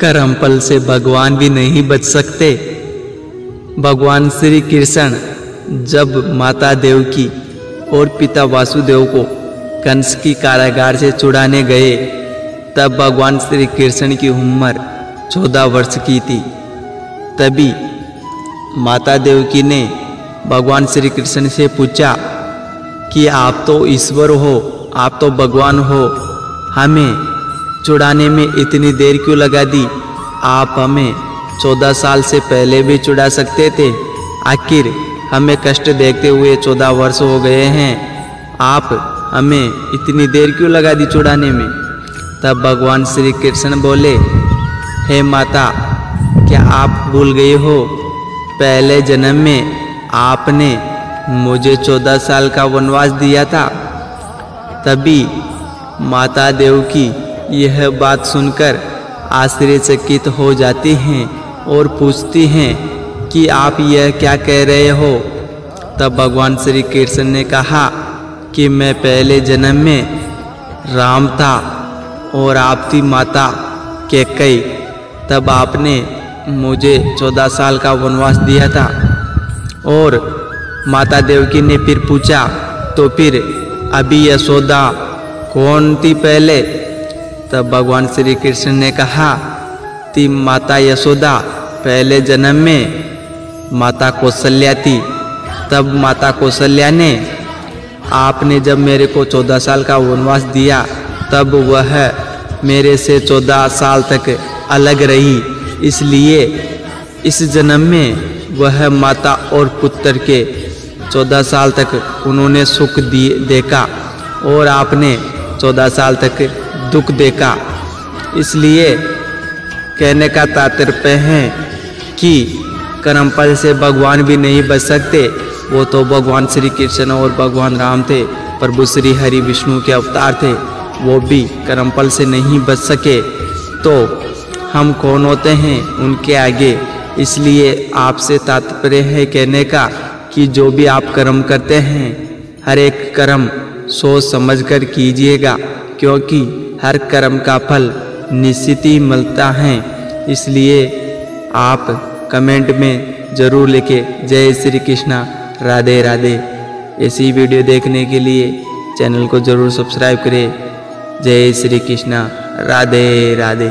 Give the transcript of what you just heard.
कर्म फल से भगवान भी नहीं बच सकते। भगवान श्री कृष्ण जब माता देव की और पिता वासुदेव को कंस की कारागार से छुड़ाने गए, तब भगवान श्री कृष्ण की उम्र चौदह वर्ष की थी। तभी माता देवकी ने भगवान श्री कृष्ण से पूछा कि आप तो ईश्वर हो, आप तो भगवान हो, हमें चुड़ाने में इतनी देर क्यों लगा दी? आप हमें चौदह साल से पहले भी चुड़ा सकते थे। आखिर हमें कष्ट देखते हुए चौदह वर्ष हो गए हैं। आप हमें इतनी देर क्यों लगा दी चुड़ाने में? तब भगवान श्री कृष्ण बोले, हे माता, क्या आप भूल गए हो? पहले जन्म में आपने मुझे चौदह साल का वनवास दिया था। तभी माता देव की यह बात सुनकर आश्चर्यचकित हो जाती हैं और पूछती हैं कि आप यह क्या कह रहे हो? तब भगवान श्री कृष्ण ने कहा कि मैं पहले जन्म में राम था और आप थी माता के कई तब आपने मुझे चौदह साल का वनवास दिया था और माता देवकी ने फिर पूछा तो फिर अभी यशोदा कौन थी पहले? तब भगवान श्री कृष्ण ने कहा थी माता यशोदा, पहले जन्म में माता कौशल्या थी। तब माता कौशल्या ने आपने जब मेरे को चौदह साल का वनवास दिया, तब वह मेरे से चौदह साल तक अलग रही। इसलिए इस जन्म में वह माता और पुत्र के चौदह साल तक उन्होंने सुख दिए, देखा और आपने चौदह साल तक दुख देखा। इसलिए कहने का तात्पर्य है कि कर्म फल से भगवान भी नहीं बच सकते। वो तो भगवान श्री कृष्ण और भगवान राम थे, प्रभु श्री हरि विष्णु के अवतार थे। वो भी कर्म फल से नहीं बच सके। तो हम कौन होते हैं उनके आगे? इसलिए आपसे तात्पर्य है कहने का कि जो भी आप कर्म करते हैं, हर एक कर्म सोच समझ कर कीजिएगा, क्योंकि हर कर्म का फल निश्चित ही मिलता है। इसलिए आप कमेंट में ज़रूर लिखे। जय श्री कृष्णा। राधे राधे। ऐसी वीडियो देखने के लिए चैनल को ज़रूर सब्सक्राइब करें। जय श्री कृष्णा। राधे राधे।